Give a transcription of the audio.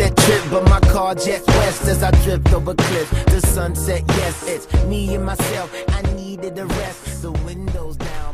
sunset trip, but my car jet west as I drift over cliffs. The sunset, yes, it's me and myself. I needed a rest. The windows down.